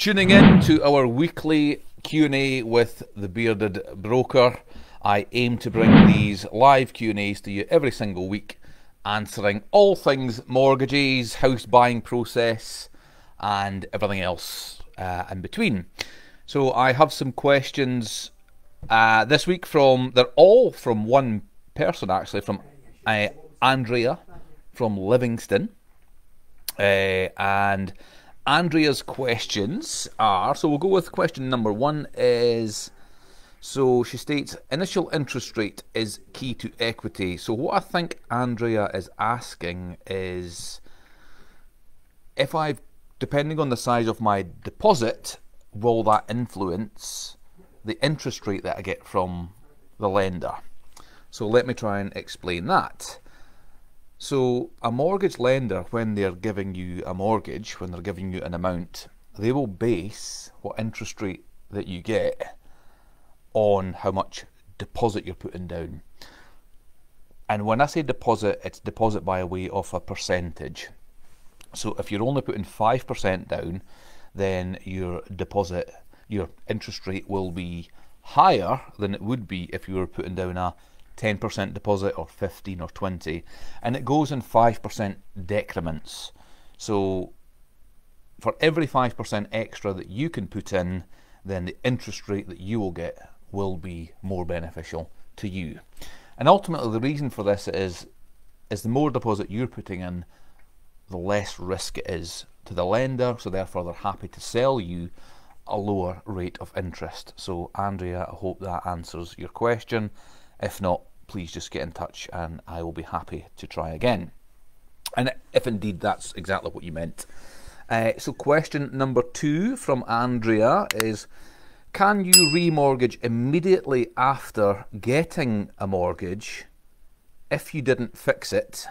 tuning in to our weekly Q&A with the Bearded Broker. I aim to bring these live Q&As to you every single week, answering all things mortgages, house buying process, and everything else uh, in between. So I have some questions uh, this week from, they're all from one person actually, from uh, Andrea from Livingston. Uh, and Andrea's questions are so we'll go with question number one is so she states initial interest rate is key to equity. So what I think Andrea is asking is if I've depending on the size of my deposit, will that influence the interest rate that I get from the lender? So let me try and explain that. So a mortgage lender, when they're giving you a mortgage, when they're giving you an amount, they will base what interest rate that you get on how much deposit you're putting down. And when I say deposit, it's deposit by way of a percentage. So if you're only putting 5% down, then your deposit, your interest rate will be higher than it would be if you were putting down a 10% deposit or 15 or 20 and it goes in 5% decrements. So for every 5% extra that you can put in then the interest rate that you will get will be more beneficial to you. And ultimately the reason for this is is the more deposit you're putting in the less risk it is to the lender so therefore they're happy to sell you a lower rate of interest. So Andrea I hope that answers your question if not please just get in touch and I will be happy to try again. And if indeed that's exactly what you meant. Uh, so, question number two from Andrea is Can you remortgage immediately after getting a mortgage if you didn't fix it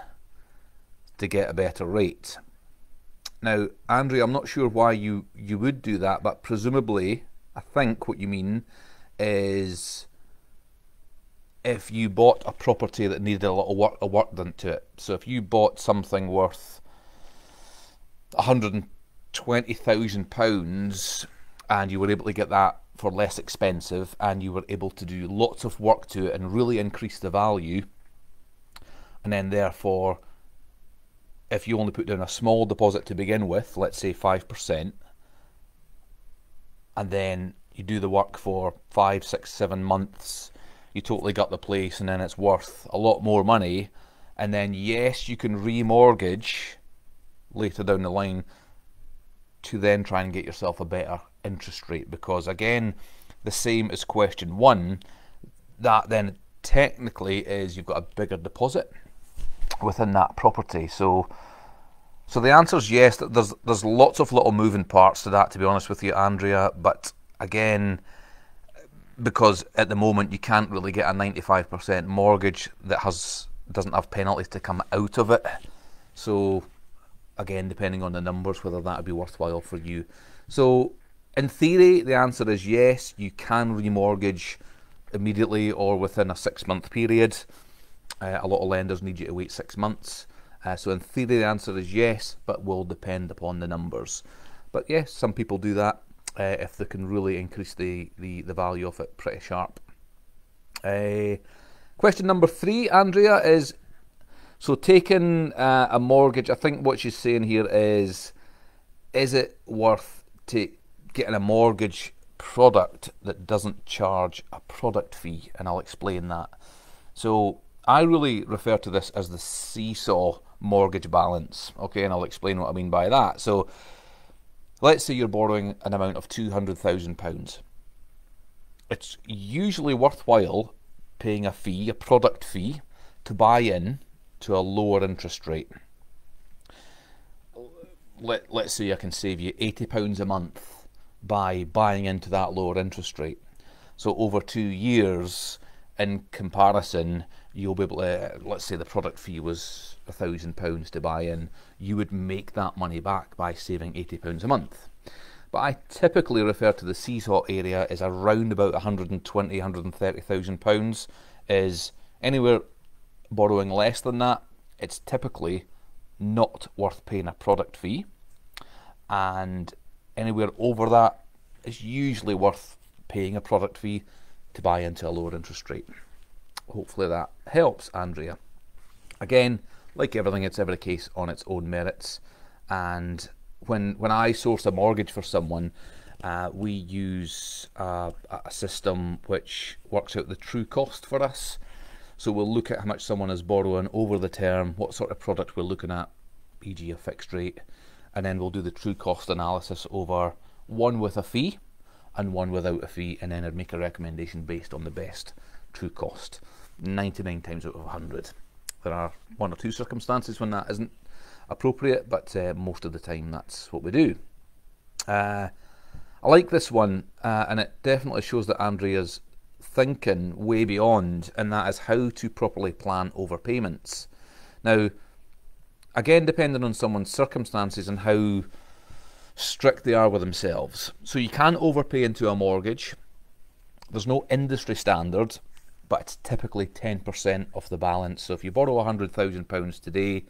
to get a better rate? Now, Andrea, I'm not sure why you, you would do that, but presumably, I think what you mean is if you bought a property that needed a little work, a work done to it. So if you bought something worth £120,000 and you were able to get that for less expensive and you were able to do lots of work to it and really increase the value, and then therefore, if you only put down a small deposit to begin with, let's say 5%, and then you do the work for five, six, seven months you totally got the place and then it's worth a lot more money. And then yes you can remortgage later down the line to then try and get yourself a better interest rate. Because again the same as question one that then technically is you've got a bigger deposit within that property. So so the answer is yes. There's there's lots of little moving parts to that to be honest with you Andrea. But again because at the moment you can't really get a 95% mortgage that has doesn't have penalties to come out of it. So again, depending on the numbers, whether that would be worthwhile for you. So in theory, the answer is yes. You can remortgage immediately or within a six-month period. Uh, a lot of lenders need you to wait six months. Uh, so in theory, the answer is yes, but will depend upon the numbers. But yes, some people do that uh, if they can really increase the, the, the value of it pretty sharp. Uh, question number three, Andrea, is so taking uh, a mortgage, I think what she's saying here is, is it worth to getting a mortgage product that doesn't charge a product fee? And I'll explain that. So I really refer to this as the seesaw mortgage balance. Okay, and I'll explain what I mean by that. So Let's say you're borrowing an amount of £200,000. It's usually worthwhile paying a fee, a product fee, to buy in to a lower interest rate. Let, let's say I can save you £80 a month by buying into that lower interest rate. So over two years, in comparison, you'll be able to, let's say the product fee was a thousand pounds to buy in, you would make that money back by saving eighty pounds a month. But I typically refer to the seesaw area as around about 120, 130,000 pounds. Is anywhere borrowing less than that, it's typically not worth paying a product fee. And Anywhere over that is usually worth paying a product fee to buy into a lower interest rate. Hopefully that helps, Andrea. Again, like everything, it's every case on its own merits. And when when I source a mortgage for someone, uh, we use uh, a system which works out the true cost for us. So we'll look at how much someone is borrowing over the term, what sort of product we're looking at, e.g. a fixed rate, and then we'll do the true cost analysis over one with a fee and one without a fee, and then I'd make a recommendation based on the best true cost. 99 times out of 100. There are one or two circumstances when that isn't appropriate, but uh, most of the time that's what we do. Uh, I like this one, uh, and it definitely shows that Andrea's thinking way beyond, and that is how to properly plan overpayments. Now, again, depending on someone's circumstances and how strict they are with themselves. So you can overpay into a mortgage. There's no industry standard, but it's typically 10% of the balance. So if you borrow £100,000 today,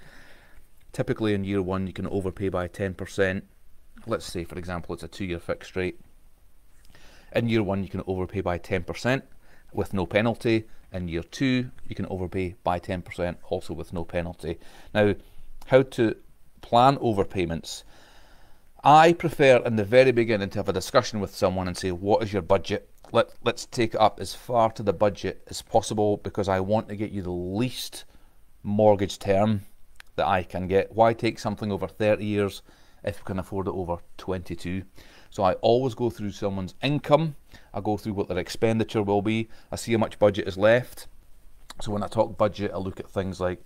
typically in year one you can overpay by 10%. Let's say, for example, it's a two year fixed rate. In year one, you can overpay by 10% with no penalty. In year two, you can overpay by 10% also with no penalty. Now, how to plan overpayments. I prefer in the very beginning to have a discussion with someone and say, what is your budget? Let, let's take it up as far to the budget as possible because I want to get you the least mortgage term that I can get. Why take something over 30 years if we can afford it over 22? So I always go through someone's income, I go through what their expenditure will be, I see how much budget is left. So when I talk budget, I look at things like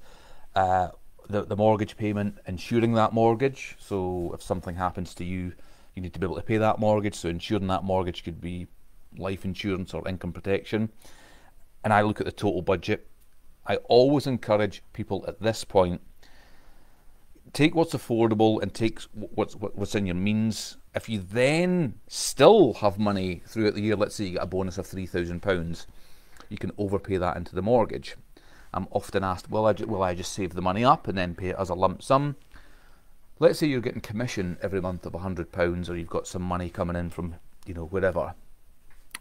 uh, the, the mortgage payment, insuring that mortgage. So if something happens to you, you need to be able to pay that mortgage. So insuring that mortgage could be life insurance or income protection. And I look at the total budget. I always encourage people at this point take what's affordable and take what's what's in your means. If you then still have money throughout the year, let's say you get a bonus of three thousand pounds, you can overpay that into the mortgage. I'm often asked, will I, will I just save the money up and then pay it as a lump sum? Let's say you're getting commission every month of £100 or you've got some money coming in from, you know, wherever.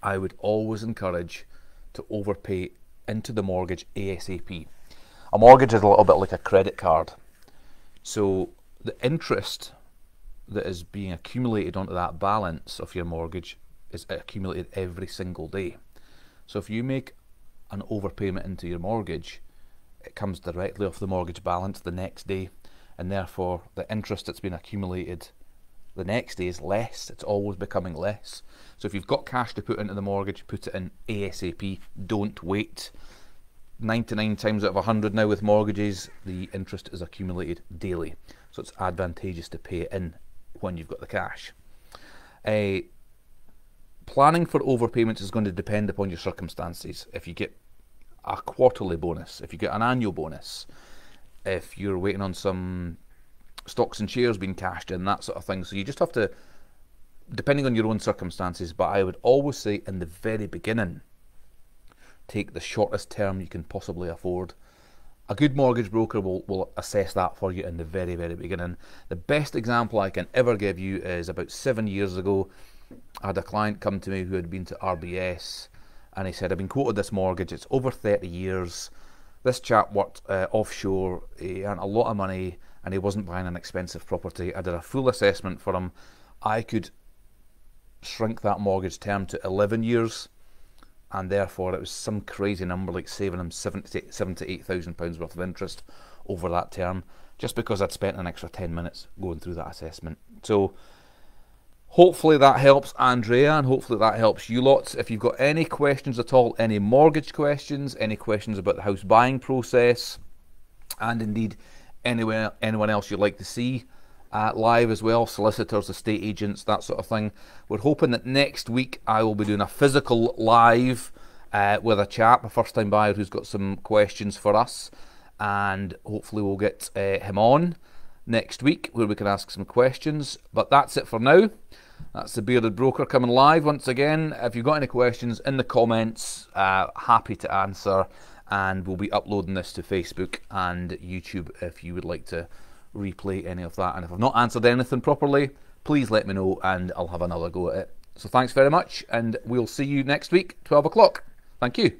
I would always encourage to overpay into the mortgage ASAP. A mortgage is a little bit like a credit card. So the interest that is being accumulated onto that balance of your mortgage is accumulated every single day. So if you make an overpayment into your mortgage, it comes directly off the mortgage balance the next day, and therefore the interest that's been accumulated the next day is less. It's always becoming less. So if you've got cash to put into the mortgage, put it in ASAP. Don't wait. 99 times out of 100 now with mortgages, the interest is accumulated daily. So it's advantageous to pay it in when you've got the cash. Uh, planning for overpayments is going to depend upon your circumstances. If you get a quarterly bonus, if you get an annual bonus, if you're waiting on some stocks and shares being cashed in, that sort of thing. So you just have to, depending on your own circumstances, but I would always say in the very beginning, take the shortest term you can possibly afford. A good mortgage broker will, will assess that for you in the very, very beginning. The best example I can ever give you is about seven years ago. I had a client come to me who had been to RBS and he said, I've been quoted this mortgage, it's over 30 years. This chap worked uh, offshore, he earned a lot of money, and he wasn't buying an expensive property. I did a full assessment for him. I could shrink that mortgage term to 11 years, and therefore it was some crazy number like saving him 70, 7 to 8,000 pounds worth of interest over that term, just because I'd spent an extra 10 minutes going through that assessment. So Hopefully that helps Andrea and hopefully that helps you lots. If you've got any questions at all, any mortgage questions, any questions about the house buying process, and indeed anywhere, anyone else you'd like to see uh, live as well, solicitors, estate agents, that sort of thing. We're hoping that next week I will be doing a physical live uh, with a chap, a first time buyer who's got some questions for us, and hopefully we'll get uh, him on next week where we can ask some questions. But that's it for now. That's the Bearded Broker coming live once again. If you've got any questions in the comments, uh, happy to answer. And we'll be uploading this to Facebook and YouTube if you would like to replay any of that. And if I've not answered anything properly, please let me know and I'll have another go at it. So thanks very much, and we'll see you next week, 12 o'clock. Thank you.